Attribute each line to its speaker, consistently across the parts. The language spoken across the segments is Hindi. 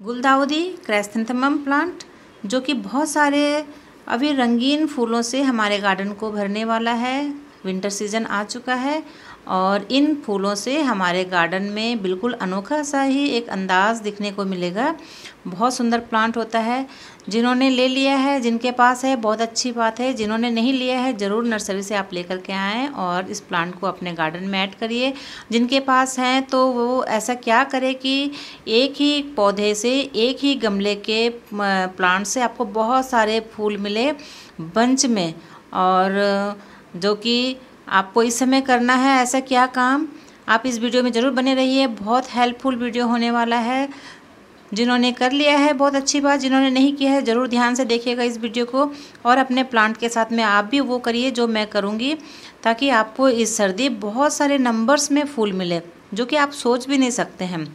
Speaker 1: गुलदाउदी क्रैस्थम प्लांट, जो कि बहुत सारे अभी रंगीन फूलों से हमारे गार्डन को भरने वाला है। विंटर सीज़न आ चुका है और इन फूलों से हमारे गार्डन में बिल्कुल अनोखा सा ही एक अंदाज़ दिखने को मिलेगा। बहुत सुंदर प्लांट होता है। जिन्होंने ले लिया है, जिनके पास है, बहुत अच्छी बात है। जिन्होंने नहीं लिया है, ज़रूर नर्सरी से आप लेकर के आएँ और इस प्लांट को अपने गार्डन में ऐड करिए। जिनके पास हैं तो वो ऐसा क्या करे कि एक ही पौधे से, एक ही गमले के प्लांट से आपको बहुत सारे फूल मिले बंच में और जो कि आपको इस समय करना है ऐसा क्या काम? आप इस वीडियो में ज़रूर बने रहिए। बहुत हेल्पफुल वीडियो होने वाला है। जिन्होंने कर लिया है, बहुत अच्छी बात। जिन्होंने नहीं किया है, ज़रूर ध्यान से देखिएगा इस वीडियो को। और अपने प्लांट के साथ में आप भी वो करिए जो मैं करूँगी, ताकि आपको इस सर्दी बहुत सारे नंबर्स में फूल मिले, जो कि आप सोच भी नहीं सकते हैं।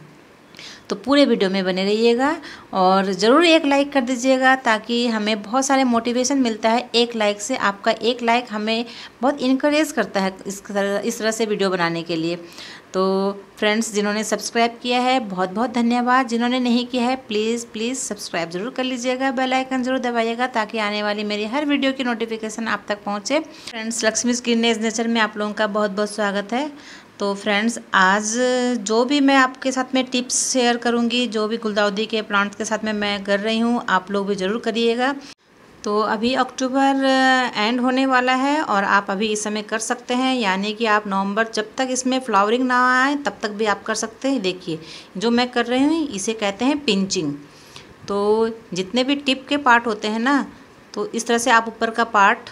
Speaker 1: तो पूरे वीडियो में बने रहिएगा और ज़रूर एक लाइक कर दीजिएगा ताकि हमें बहुत सारे मोटिवेशन मिलता है एक लाइक से। आपका एक लाइक हमें बहुत इनक्रेज करता है इस तरह इस तरह से वीडियो बनाने के लिए। तो फ्रेंड्स जिन्होंने सब्सक्राइब किया है बहुत बहुत धन्यवाद। जिन्होंने नहीं किया है प्लीज़ प्लीज़ सब्सक्राइब ज़रूर कर लीजिएगा। बेल आइकन ज़रूर दबाइएगा ताकि आने वाली मेरी हर वीडियो की नोटिफिकेशन आप तक पहुँचे। फ्रेंड्स लक्ष्मी स्क्रीन नेचर में आप लोगों का बहुत बहुत स्वागत है। तो फ्रेंड्स आज जो भी मैं आपके साथ में टिप्स शेयर करूँगी, जो भी गुलदाउदी के प्लांट्स के साथ में मैं कर रही हूँ, आप लोग भी ज़रूर करिएगा। तो अभी अक्टूबर एंड होने वाला है और आप अभी इस समय कर सकते हैं, यानी कि आप नवंबर जब तक इसमें फ्लावरिंग ना आए, तब तक भी आप कर सकते हैं। देखिए, जो मैं कर रही हूँ, इसे कहते हैं पिंचिंग तो जितने भी टिप के पार्ट होते हैं ना तो इस तरह से आप ऊपर का पार्ट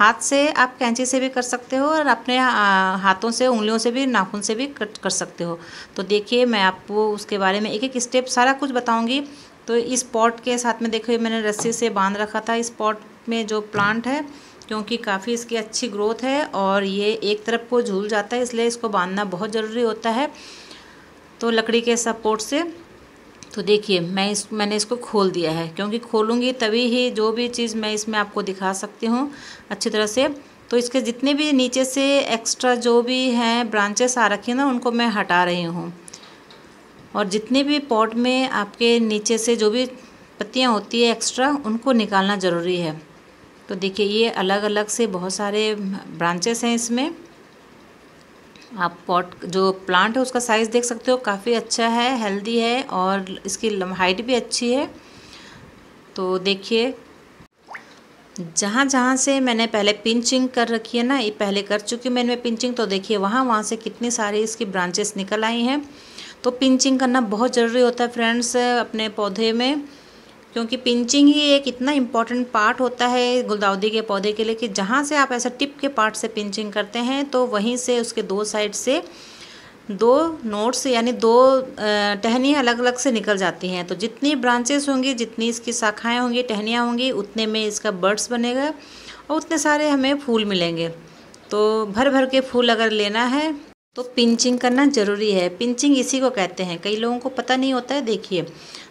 Speaker 1: हाथ से आप कैंची से भी कर सकते हो और अपने हाथों से, उंगलियों से भी, नाखून से भी कट, कर सकते हो। तो देखिए, मैं आपको उसके बारे में एक एक स्टेप सारा कुछ बताऊँगी। तो इस पॉट के साथ में देखिए, मैंने रस्सी से बाँध रखा था। इस पॉट में जो प्लांट है, क्योंकि काफ़ी इसकी अच्छी ग्रोथ है और ये एक तरफ़ को झूल जाता है, इसलिए इसको बांधना बहुत ज़रूरी होता है। तो लकड़ी के सपोर्ट से तो देखिए, मैं इस, मैंने इसको खोल दिया है। क्योंकि खोलूँगी तभी ही जो भी चीज़ मैं इसमें आपको दिखा सकती हूँ अच्छी तरह से। तो इसके जितने भी नीचे से एक्स्ट्रा जो भी हैं ब्रांचेस आ रखे ना, उनको मैं हटा रही हूँ। और जितने भी पॉट में आपके नीचे से जो भी पत्तियाँ होती है एक्स्ट्रा उनको निकालना ज़रूरी है। तो देखिए, ये अलग अलग से बहुत सारे ब्रांचेस हैं इसमें। आप पॉट जो प्लांट है, उसका साइज़ देख सकते हो, काफ़ी अच्छा है हेल्दी है, और इसकी हाइट भी अच्छी है। तो देखिए जहाँ जहाँ से मैंने पहले पिंचिंग कर रखी है ना, ये पहले कर चुकी हूँ मैंने पिंचिंग तो देखिए, वहाँ वहाँ से कितनी सारी इसकी ब्रांचेस निकल आई हैं। तो पिंचिंग करना बहुत ज़रूरी होता है फ्रेंड्स अपने पौधे में। क्योंकि पिंचिंग ही एक इतना इंपॉर्टेंट पार्ट होता है गुलदाउदी के पौधे के लिए कि जहाँ से आप ऐसा टिप के पार्ट से पिंचिंग करते हैं तो वहीं से उसके दो साइड से दो नोट्स यानी दो टहनियाँ अलग अलग से निकल जाती हैं। तो जितनी ब्रांचेस होंगी, जितनी इसकी शाखाएँ होंगी, टहनियाँ होंगी, उतने में इसका बर्ड्स बनेगा और उतने सारे हमें फूल मिलेंगे। तो भर भर के फूल अगर लेना है तो पिंचिंग करना ज़रूरी है। पिंचिंग इसी को कहते हैं। कई लोगों को पता नहीं होता है, देखिए।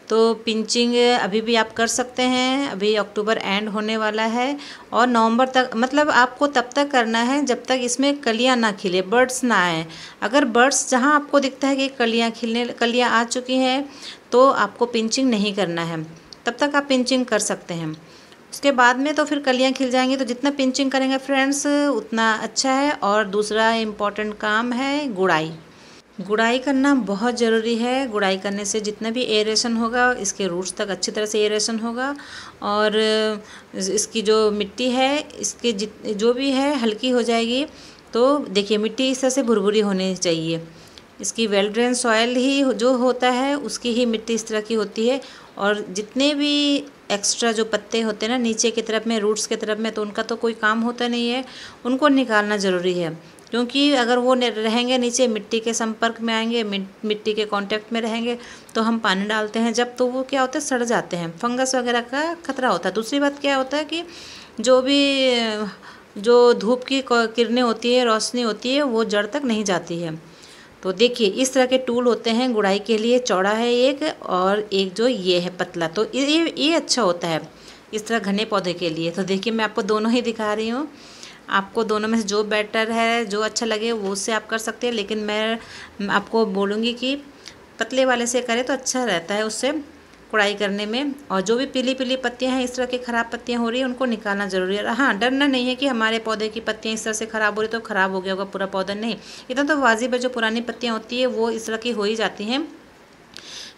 Speaker 1: तो पिंचिंग अभी भी आप कर सकते हैं। अभी अक्टूबर एंड होने वाला है और नवंबर तक मतलब आपको तब तक करना है जब तक इसमें कलियाँ ना खिले, बर्ड्स ना आए। अगर बर्ड्स, जहाँ आपको दिखता है कि कलियाँ खिलने, कलियाँ आ चुकी हैं तो आपको पिंचिंग नहीं करना है। तब तक आप पिंचिंग कर सकते हैं। उसके बाद में तो फिर कलियाँ खिल जाएँगी तो जितना पिंचिंग करेंगे फ्रेंड्स, उतना अच्छा है। और दूसरा इंपॉर्टेंट काम है गुड़ाई। गुड़ाई करना बहुत ज़रूरी है। गुड़ाई करने से जितना भी एरेशन होगा, इसके रूट्स तक अच्छी तरह से एरेशन होगा और इसकी जो मिट्टी है, इसके जित, जो भी है हल्की हो जाएगी तो देखिए मिट्टी इस तरह से भुरभुरी होनी चाहिए। इसकी वेल ड्रेन सॉयल ही जो होता है, उसकी ही मिट्टी इस तरह की होती है और जितने भी एक्स्ट्रा जो पत्ते होते हैं ना, नीचे की तरफ़ में रूट्स की तरफ़ में तो उनका तो कोई काम होता नहीं है। उनको निकालना ज़रूरी है। क्योंकि अगर वो रहेंगे नीचे, मिट्टी के संपर्क में आएँगे मिट्टी के कांटेक्ट में रहेंगे तो हम पानी डालते हैं। जब तो वो क्या होता है, सड़ जाते हैं। फंगस वगैरह का खतरा होता है। दूसरी बात क्या होता है कि जो भी, जो धूप की किरणें होती है, रोशनी होती है, वो जड़ तक नहीं जाती है। तो देखिए, इस तरह के टूल होते हैं गुड़ाई के लिए। चौड़ा है एक और एक जो ये है पतला। तो ये ये अच्छा होता है, इस तरह घने पौधे के लिए। तो देखिए, मैं आपको दोनों ही दिखा रही हूँ। आपको दोनों में से जो बेटर है, जो अच्छा लगे, वो उससे आप कर सकते हैं। लेकिन मैं आपको बोलूँगी कि पतले वाले से करें तो अच्छा रहता है उससे कुड़ाई करने में। और जो भी पीली पीली पत्तियाँ हैं, इस तरह की ख़राब पत्तियाँ हो रही हैं, उनको निकालना ज़रूरी है। हाँ डरना नहीं है कि हमारे पौधे की पत्तियाँ इस तरह से ख़राब हो रही तो ख़राब हो गया होगा पूरा पौधा। नहीं, इतना तो वाजिब है, जो पुरानी पत्तियाँ होती है, वो इस तरह की हो ही जाती हैं।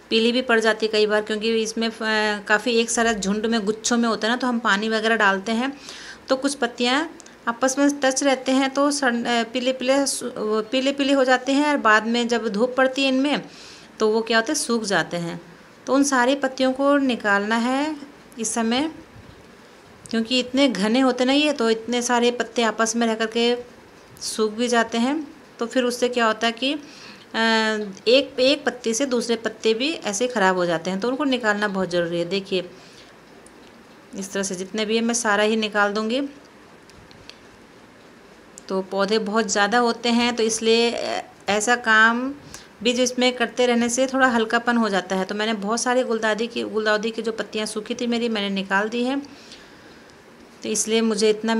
Speaker 1: पीली भी पड़ जाती है कई बार, क्योंकि इसमें काफ़ी एक सारा झुंड में, गुच्छों में होता है ना तो हम पानी वगैरह डालते हैं तो कुछ पत्तियाँ आपस में टच रहते हैं तो पीले पीले पीले पीले हो जाते हैं और बाद में जब धूप पड़ती है इनमें तो वो क्या होते हैं, सूख जाते हैं। तो उन सारी पत्तियों को निकालना है इस समय, क्योंकि इतने घने होते नहीं है तो इतने सारे पत्ते आपस में रह कर के सूख भी जाते हैं। तो फिर उससे क्या होता है कि एक एक पत्ते से दूसरे पत्ते भी ऐसे ख़राब हो जाते हैं तो उनको निकालना बहुत ज़रूरी है। देखिए, इस तरह से जितने भी है, मैं सारा ही निकाल दूँगी। तो पौधे बहुत ज़्यादा होते हैं तो इसलिए ऐसा काम भी जो इसमें करते रहने से थोड़ा हल्कापन हो जाता है। तो मैंने बहुत सारी गुलदादी की, गुलदाउदी की जो पत्तियाँ सूखी थी मेरी, मैंने निकाल दी है। तो इसलिए मुझे इतना,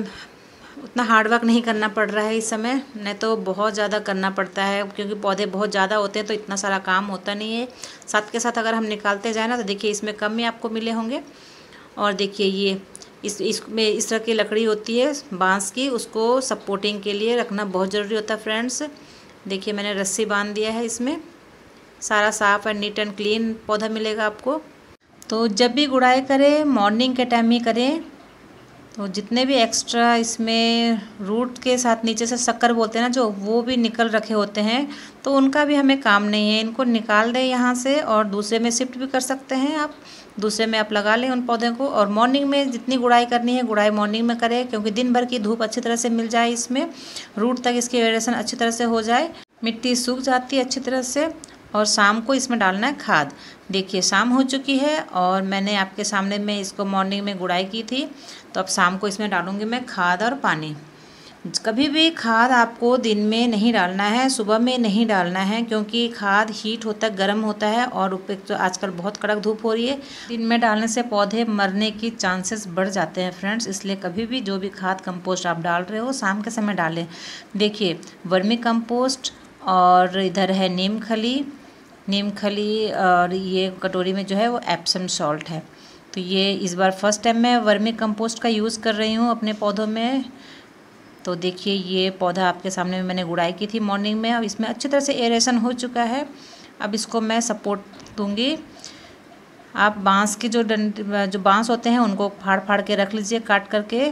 Speaker 1: उतना हार्डवर्क नहीं करना पड़ रहा है इस समय। नहीं तो बहुत ज़्यादा करना पड़ता है, क्योंकि पौधे बहुत ज़्यादा होते हैं तो इतना सारा काम होता नहीं है। साथ के साथ अगर हम निकालते जाए ना तो देखिए इसमें कम ही आपको मिले होंगे। और देखिए ये इस इसमें इस तरह की लकड़ी होती है, बाँस की, उसको सपोर्टिंग के लिए रखना बहुत ज़रूरी होता है फ्रेंड्स देखिए, मैंने रस्सी बाँध दिया है इसमें। सारा साफ़ एंड नीट एंड क्लीन पौधा मिलेगा आपको। तो जब भी गुड़ाई करें मॉर्निंग के टाइम ही करें तो जितने भी एक्स्ट्रा इसमें रूट के साथ नीचे से शक्कर बोलते हैं ना, जो वो भी निकल रखे होते हैं तो उनका भी हमें काम नहीं है। इनको निकाल दें यहाँ से और दूसरे में शिफ्ट भी कर सकते हैं आप। दूसरे में आप लगा लें उन पौधों को और मॉर्निंग में जितनी गुड़ाई करनी है, गुड़ाई मॉर्निंग में करें क्योंकि दिन भर की धूप अच्छी तरह से मिल जाए इसमें रूट तक इसकी वेरिएशन अच्छी तरह से हो जाए, मिट्टी सूख जाती है अच्छी तरह से और शाम को इसमें डालना है खाद। देखिए, शाम हो चुकी है और मैंने आपके सामने में इसको मॉर्निंग में गुड़ाई की थी तो अब शाम को इसमें डालूँगी मैं खाद और पानी। कभी भी खाद आपको दिन में नहीं डालना है, सुबह में नहीं डालना है, क्योंकि खाद हीट होता है, गर्म होता है और ऊपर तो आजकल बहुत कड़क धूप हो रही है। दिन में डालने से पौधे मरने की चांसेस बढ़ जाते हैं फ्रेंड्स इसलिए कभी भी जो भी खाद कंपोस्ट आप डाल रहे हो, शाम के समय डालें। देखिए, वर्मी कंपोस्ट और इधर है नीम खली नीम खली और ये कटोरी में जो है वो एप्सम सॉल्ट है। तो ये इस बार फ़र्स्ट टाइम मैं वर्मी कंपोस्ट का यूज़ कर रही हूँ अपने पौधों में। तो देखिए, ये पौधा आपके सामने मैंने गुड़ाई की थी मॉर्निंग में। अब इसमें अच्छी तरह से एरेशन हो चुका है। अब इसको मैं सपोर्ट दूँगी। आप बाँस के जो डंड, जो बाँस होते हैं, उनको फाड़ फाड़ के रख लीजिए काट करके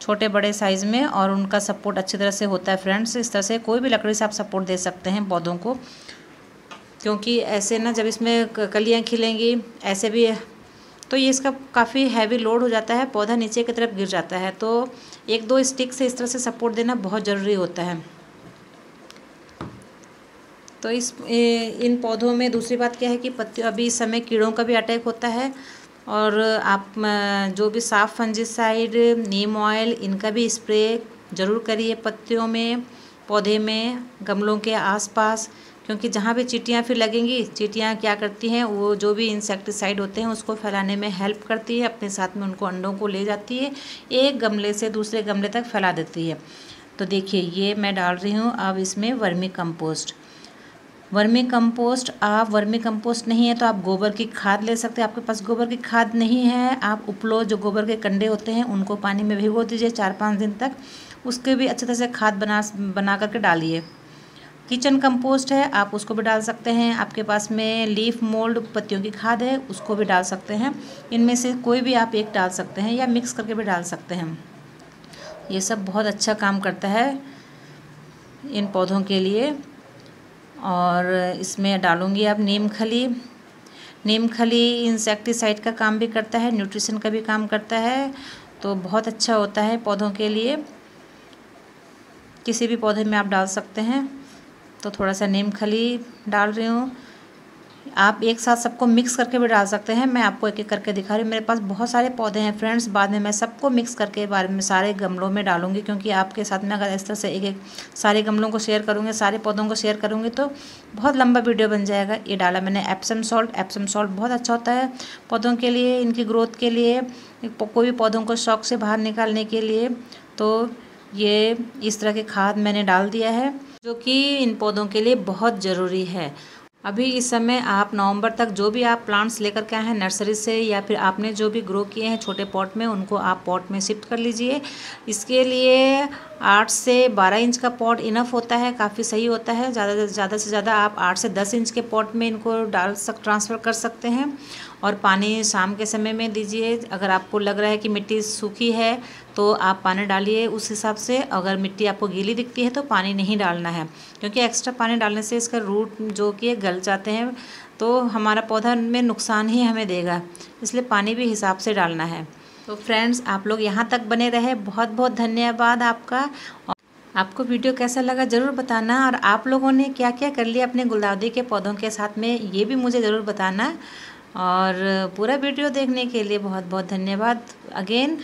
Speaker 1: छोटे बड़े साइज़ में और उनका सपोर्ट अच्छी तरह से होता है फ्रेंड्स इस तरह से कोई भी लकड़ी से आप सपोर्ट दे सकते हैं पौधों को। क्योंकि ऐसे ना, जब इसमें कलियाँ खिलेंगी, ऐसे भी तो ये इसका काफ़ी हैवी लोड हो जाता है, पौधा नीचे की तरफ़ गिर जाता है। तो एक दो स्टिक से इस तरह से सपोर्ट देना बहुत ज़रूरी होता है। तो इस इन पौधों में दूसरी बात क्या है कि पत्ती, अभी इस समय कीड़ों का भी अटैक होता है और आप जो भी साफ़ फंजिसाइड नीम ऑयल इनका भी स्प्रे ज़रूर करिए पत्तियों में, पौधे में, गमलों के आसपास। क्योंकि जहाँ भी चीटियाँ फिर लगेंगी, चीटियाँ क्या करती हैं, वो जो भी इंसेक्टिसाइड होते हैं, उसको फैलाने में हेल्प करती है, अपने साथ में उनको अंडों को ले जाती है, एक गमले से दूसरे गमले तक फैला देती है। तो देखिए, ये मैं डाल रही हूँ अब इसमें वर्मी कंपोस्ट वर्मी कंपोस्ट आप वर्मी कंपोस्ट नहीं है तो आप गोबर की खाद ले सकते हैं। आपके पास गोबर की खाद नहीं है, आप उपलो जो गोबर के कंडे होते हैं, उनको पानी में भिगो दीजिए चार पाँच दिन तक, उसके भी अच्छे तरह से खाद बना बना करके डालिए। किचन कंपोस्ट है, आप उसको भी डाल सकते हैं। आपके पास में लीफ मोल्ड पत्तियों की खाद है, उसको भी डाल सकते हैं। इनमें से कोई भी आप एक डाल सकते हैं या मिक्स करके भी डाल सकते हैं। ये सब बहुत अच्छा काम करता है इन पौधों के लिए। और इसमें डालूँगी आप नीम खली। नीम खली इंसेक्टिसाइड का काम भी करता है न्यूट्रिशन का भी काम करता है। तो बहुत अच्छा होता है पौधों के लिए। किसी भी पौधे में आप डाल सकते हैं। तो थोड़ा सा नीम खली डाल रही हूँ। आप एक साथ सबको मिक्स करके भी डाल सकते हैं। मैं आपको एक एक करके दिखा रही हूँ। मेरे पास बहुत सारे पौधे हैं फ्रेंड्स बाद में मैं सबको मिक्स करके बारे में सारे गमलों में डालूँगी क्योंकि आपके साथ में अगर इस तरह से एक एक सारे गमलों को शेयर करूँगी, सारे पौधों को शेयर करूँगी तो बहुत लंबा वीडियो बन जाएगा। ये डाला मैंने एप्सम सॉल्ट एप्सम सॉल्ट बहुत अच्छा होता है पौधों के लिए, इनकी ग्रोथ के लिए कोई भी पौधों को शौक से बाहर निकालने के लिए। तो ये इस तरह के खाद मैंने डाल दिया है, जो कि इन पौधों के लिए बहुत ज़रूरी है। अभी इस समय आप नवंबर तक जो भी आप प्लांट्स लेकर के आए हैं नर्सरी से या फिर आपने जो भी ग्रो किए हैं छोटे पॉट में, उनको आप पॉट में शिफ्ट कर लीजिए। इसके लिए आठ से बारह इंच का पॉट इनफ होता है, काफ़ी सही होता है। ज़्यादा ज़्यादा से ज़्यादा आप आठ से दस इंच के पॉट में इनको डाल सक, ट्रांसफ़र कर सकते हैं। और पानी शाम के समय में दीजिए। अगर आपको लग रहा है कि मिट्टी सूखी है तो आप पानी डालिए उस हिसाब से। अगर मिट्टी आपको गीली दिखती है तो पानी नहीं डालना है। क्योंकि एक्स्ट्रा पानी डालने से इसका रूट जो कि गल जाते हैं। तो हमारा पौधा में नुकसान ही हमें देगा, इसलिए पानी भी हिसाब से डालना है। तो फ्रेंड्स आप लोग यहाँ तक बने रहे। बहुत बहुत धन्यवाद आपका। आपको वीडियो कैसा लगा ज़रूर बताना और आप लोगों ने क्या क्या कर लिया अपने गुलदाउदी के पौधों के साथ में, ये भी मुझे ज़रूर बताना। और पूरा वीडियो देखने के लिए बहुत बहुत धन्यवाद। अगेन